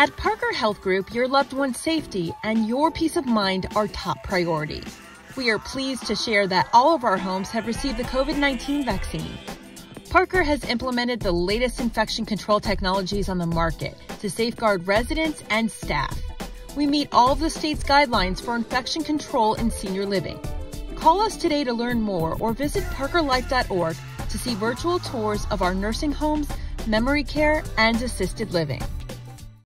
At Parker Health Group, your loved one's safety and your peace of mind are top priority. We are pleased to share that all of our homes have received the COVID 19 vaccine. Parker has implemented the latest infection control technologies on the market to safeguard residents and staff. We meet all of the state's guidelines for infection control in senior living. Call us today to learn more or visit parkerlife.org to see virtual tours of our nursing homes, memory care, and assisted living.